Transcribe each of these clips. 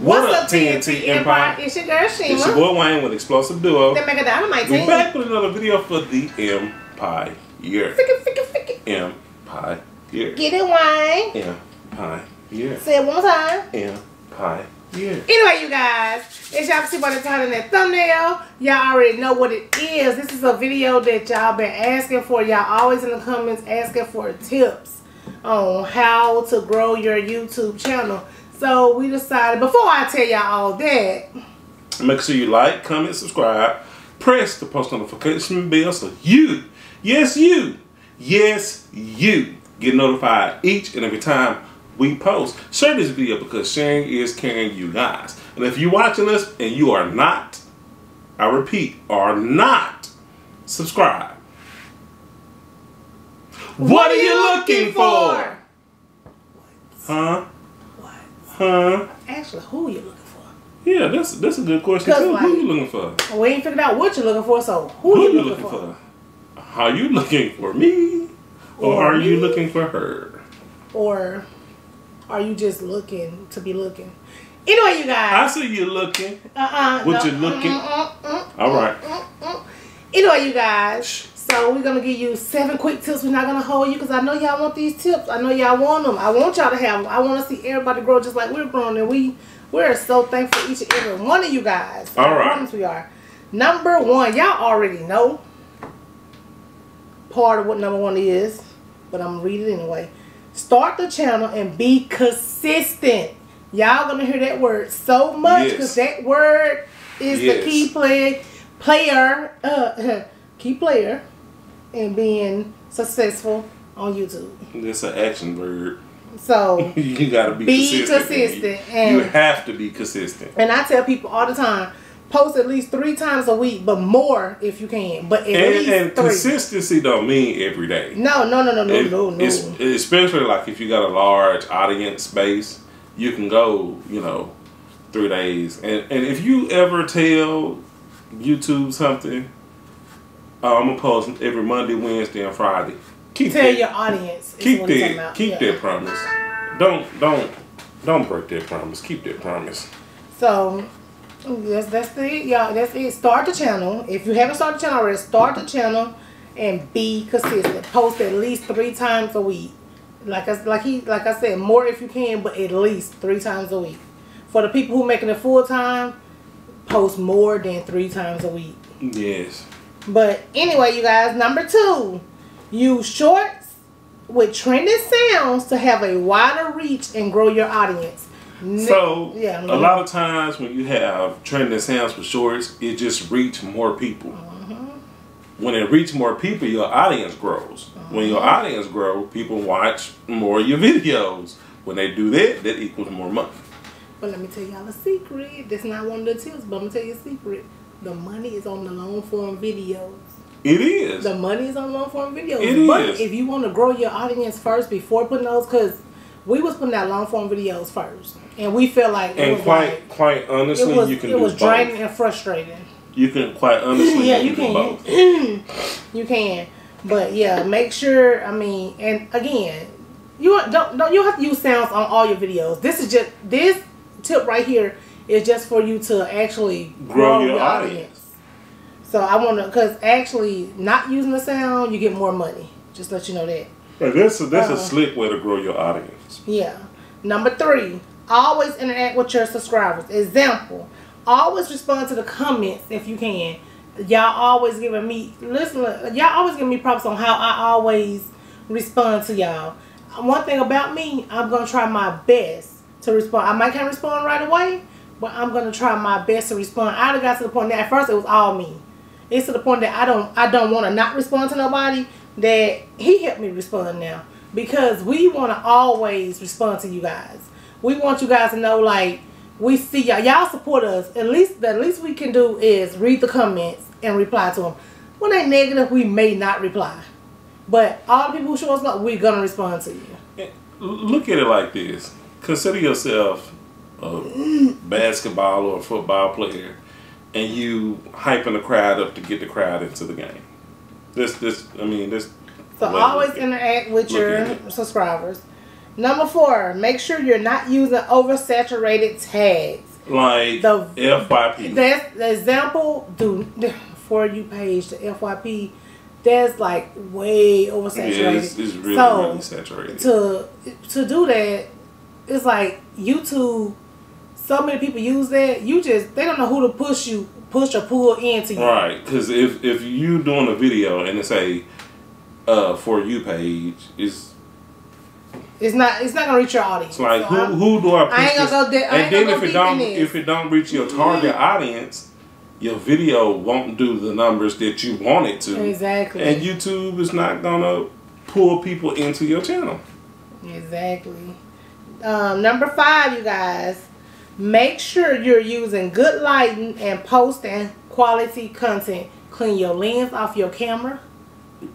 What's, up, TNT Empire? It's your girl Shima. It's your boy Wayne with Explosive Duo. The Mega Dynamite We're team. back with another video for the Empire. Ficka, ficka, ficka. Empire. Year. Get it, Wayne. Empire. Year. Say it one more time. Empire. Year. Anyway, you guys, as y'all can see by the title in that thumbnail, y'all already know what it is. This is a video that y'all been asking for. Y'all always in the comments asking for tips on how to grow your YouTube channel. So we decided, before I tell y'all all that, Make sure you like, comment, subscribe, press the post notification bell so you, yes you, yes you, get notified each and every time we post. Share this video because sharing is caring you guys. And if you're watching this and you are not, I repeat, are not subscribed, what, are you looking for? Huh? Huh? Actually, who are you looking for? Yeah, that's that's a good question too. like- Who you looking for? We ain't figured out what you're looking for, so who, Who you you looking, looking for? for? Are you looking for me? Or Or are you looking for her? Or are you just looking to be looking? Anyway, you guys. I see you looking. Uh-uh. What no, you looking- mm, mm, mm, All right. Anyway, you guys. So we're gonna give you seven quick tips. We're not gonna hold you because I know y'all want these tips. I know y'all want them. I want y'all to have them. I want to see everybody grow just like we're growing, and we we're so thankful each and every one of you guys. All right. promise we are. Number one, y'all already know part of what number one is, but I'm gonna read it anyway. Start the channel and be consistent. Y'all gonna hear that word so much Yes. because that word is Yes. the key play player, uh, key player, in being successful on YouTube. That's an action verb. So, you gotta be, Be consistent. consistent You, and- you have to be consistent. and I tell people all the time, post at least three times a week, but more if you can. But at And, least and three. consistency don't mean every day. no, no, no, no, no, It- no, no. especially like if you got a large audience base, you can go, you know, three days. And and if you ever tell YouTube something, Uh, oh, I'm gonna post every Monday, Wednesday, and Friday. Keep Tell that, your audience. keep that keep Yeah. that promise. Don't don't don't break that promise. Keep that promise. So that's that's it, y'all. That's it. Start the channel. If you haven't started the channel already, start the channel and be consistent. Post at least three times a week. Like I like he like I said, more if you can, but at least three times a week. For the people who making it full time, post more than three times a week. Yes. But anyway, you guys, number two, use shorts with trending sounds to have a wider reach and grow your audience. So yeah, a lot of times when you have trending sounds for shorts, it just reach more people. Mm-hmm. When it reach more people, your audience grows. When your Mm-hmm. audience grow, people watch more of your videos. When they do that, that equals more money. But let me tell y'all a secret. That's not one of the tips, but I'm gonna tell you a secret. The money is on the long form videos. It is. The money is on long form videos. It but is. if you want to grow your audience first before putting those, because we was putting out long form videos first, and we felt like it and was quite like, quite honestly, was you can do it was both. draining and frustrating. You can quite honestly, yeah, you you can, do both. can. you can. But yeah, make sure. I mean, and again, you don't don't you have to use sounds on all your videos. This is just this tip right here is just for you to actually Grow your audience. So I want to, because actually not using the sound, you get more money. Just let you know that. And that's a, that's a uh-huh. slick way to grow your audience. Yeah. Number three, always interact with your subscribers. Example, always respond to the comments if you can. Y'all always giving me, listen, y'all always giving me props on how I always respond to y'all. One thing about me, I'm going to try my best to respond. I might can't respond right away, but I'm going to try my best to respond. I done got to the point that at first it was all me. It's to the point that I don't I don't want to not respond to nobody. That he helped me respond now because we want to always respond to you guys. We want you guys to know like we see y'all. Y'all support us. At least the least we can do is read the comments and reply to them. When they negative, we may not reply, but all the people who show us love, we're gonna respond to you. Look at it like this. Consider yourself a basketball or a football player, and you hyping the crowd up to get the crowd into the game. This, this, I mean, this. So always look at it. interact with your subscribers. Number four, make sure you're not using oversaturated tags. Like The- FYP. That's the example. Do for you page the FYP. That's like way yeah, oversaturated. it's, it's really, so really saturated. to to do that, it's like YouTube. So many people use that. You just they don't know who to push you, push or pull into you. Right, because if if you doing a video and it's a uh, for you page, it's It's not. It's not gonna reach your audience. it's like So who I'm- who do I push I ain't gonna go. I and then if it don't if it don't reach your target audience, your video won't do the numbers that you want it to, Exactly. and YouTube is not gonna pull people into your channel. Exactly. Um, number five, you guys, make sure you're using good lighting and posting quality content. Clean your lens off your camera.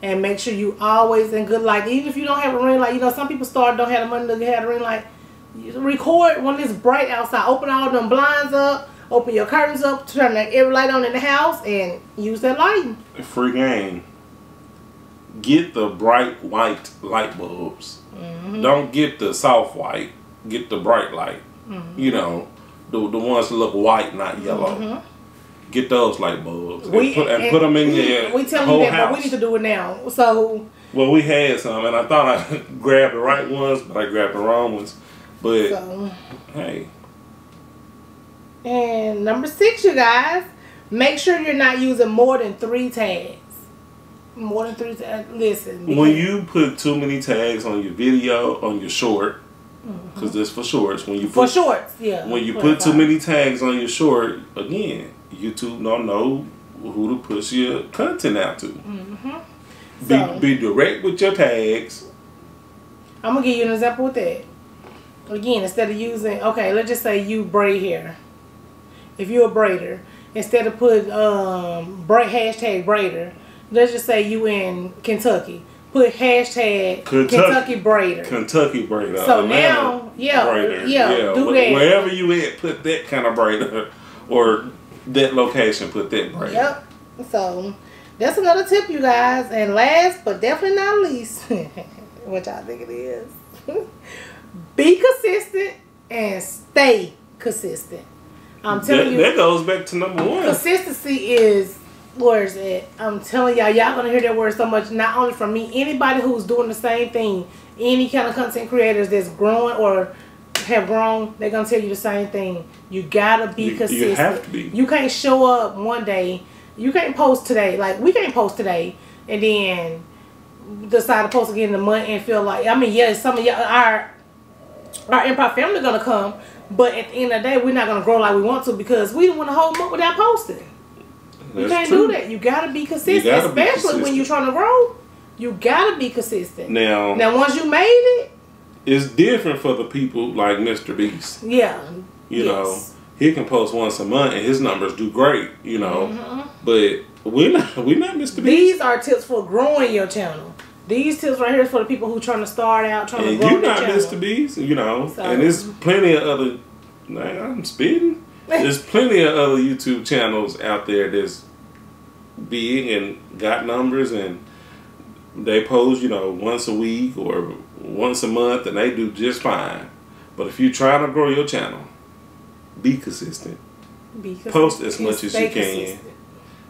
And make sure you always in good light. Even if you don't have a ring light, you know some people start don't have the money to have a ring light. Record when it's bright outside. Open all them blinds up. Open your curtains up. Turn that every light on in the house and use that lighting. Free game. Get the bright white light bulbs. Mm-hmm. Don't get the soft white. Get the bright light. Mm-hmm. You know, the the ones that look white, not yellow. Mm-hmm. Get those light bulbs and, put, and put them in your We tell whole you that, house. but we need to do it now. So Well, we had some, and I thought I grabbed the right ones, but I grabbed the wrong ones. But so. hey, And number six, you guys, make sure you're not using more than three tags. More than three tags. Listen. when you put too many tags on your video, on your short, because this for shorts, when you Mm-hmm. for put shorts, yeah. when you put too many tags on your short, again, YouTube don't know who to push your content out to. So- Be, be direct with your tags. I'm gonna give you an example with that. Again, instead of using okay, let's just say you braid hair. If you're a braider, instead of put um braid hashtag braider, let's just say you in Kentucky. Put hashtag Kentucky. Kentucky, braider. Kentucky braider. So Atlanta now, yeah, braider. yeah, do that. Wherever you at, put that kind of braider, or that location, put that braider. Yep. So that's another tip, you guys. And last but definitely not least, which I think it is, be consistent and stay consistent. I'm telling That, you, that goes back to number one. consistency is where's it? I'm telling y'all, y'all gonna hear that word so much. Not only from me, anybody who's doing the same thing, any kind of content creators that's growing or have grown, they're gonna tell you the same thing. You gotta be You- you consistent. have to be. You can't show up one day. You can't post today. Like we can't post today, and then decide to post again in a month and feel like I mean, yeah, some of y'all our our Empire family gonna come, but at the end of the day, we're not gonna grow like we want to because we don't want to hold month without posting. You can't true. do that. You gotta be consistent, gotta be especially when you're trying to grow. You gotta be consistent. Now, Now, once you made it, it's different for the people like Mr. Beast. yeah, You Yes. know, he can post once a month and his numbers do great. You know, Mm-hmm. but we're not. We're not Mr. Beast. these are tips for growing your channel. These tips right here is for the people who are trying to start out, trying And to grow you're not channel. Mr. Beast, you know. So- and there's plenty of other. Man, I'm spitting. There's plenty of other YouTube channels out there that's big and got numbers, and they post, you know, once a week or once a month, and they do just fine. But if you're trying to grow your channel, be consistent. Be consistent Post as much as you can. consistent.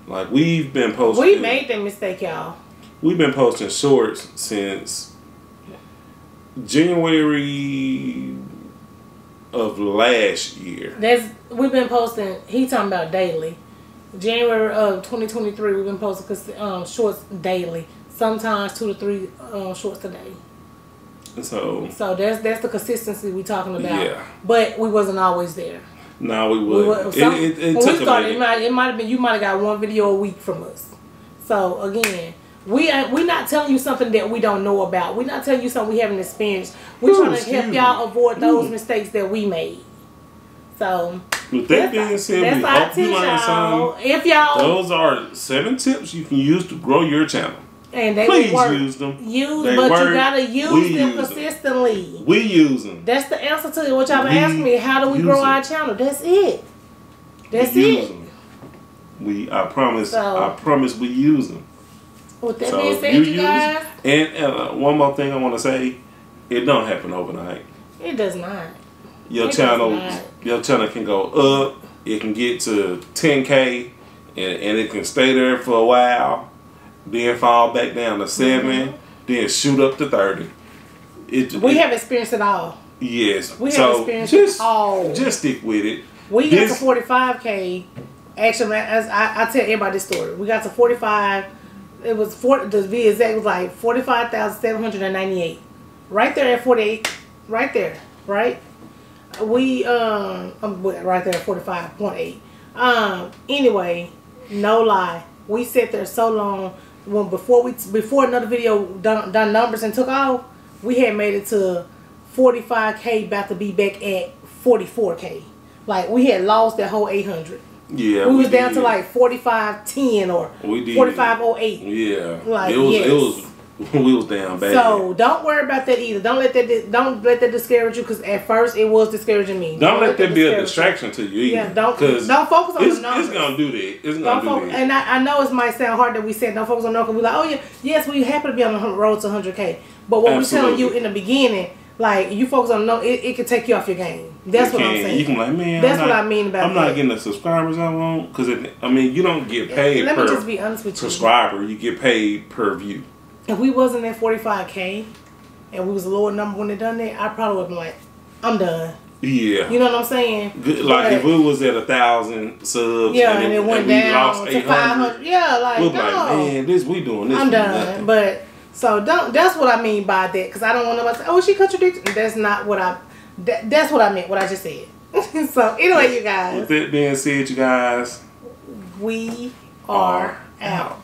Like we've been posting. We made that mistake, y'all. We've been posting shorts since January of last year. That's we've been posting. He talking about daily. January of 2023, we've been posting um, shorts daily. Sometimes two to three um, shorts a day. So So that's that's the consistency we talking about. Yeah. But we wasn't always there. No, we We would. were, some, it, it when took we a started, it might it might have been you might have got one video a week from us. So again, we ain't we not telling you something that we don't know about. We're not telling you something we haven't experienced. We're trying to help y'all avoid those mistakes that we made. So With that being said, that's we hope you tips, learned something. If y'all Those are seven tips you can use to grow your channel. and they Please work. use them. Use, They but work. you gotta use We them use them. consistently. We use them. That's the answer to what y'all been asking me. How do we grow them. our channel? That's it. That's we use it. them. We, I promise, So- I promise we use them. With that So being said, you you, use, guys. and uh, one more thing I want to say, It don't happen overnight. It does not. Your It channel, not. your channel can go up. It can get to 10k, and, and it can stay there for a while, then fall back down to 7 then shoot up to thirty. It. We it- have experienced it all. yes. we have experienced just it all. just stick with it. We got This- to 45k. Actually, as I, I tell everybody this story, we got to 45. It was four. the be exact, was like 45,798. Right there at 48. Right there. Right. We um, right there at 45.8. Um. Anyway, no lie, we sat there so long. When before we before another video done done numbers and took off, we had made it to 45k. About to be back at 44k. Like we had lost that whole 800. Yeah, we was down to like 4510 or We did. 4508. Yeah, Like, it was yes. it was we was down bad. So don't worry about that either. Don't let that don't let that discourage you because at first it was discouraging me. don't let that be a discourage you. distraction to you either. Yeah, don't don't focus on it's, the numbers. it's gonna do that. It's Don't gonna focus, do that. and I, I know it might sound hard that we said don't focus on numbers. We're like, oh yeah, yes, we happen to be on the road to 100k. But what we're telling you in the beginning, like you focus on no, it, it can take you off your game. That's You what I'm saying. You can be like, man. That's I'm what not- I mean about I'm not that. getting the subscribers I want because I mean you don't get paid Let per me just be honest with you. subscriber. You get paid per view. if we wasn't at 45k and we was a lower number when they done that, I probably would have been like, I'm done. Yeah. You know what I'm saying? Good- like But- if we was at a thousand subs, yeah, and it went we down lost to 500. Yeah, like We'll no, like, man, this we doing this. I'm done. nothing." But so don't. That's what I mean by that because I don't want nobody to say, "Oh, she contradicted." That's not what I. That, that's what I meant. What I just said. so anyway, you guys, With that being said, you guys we are out.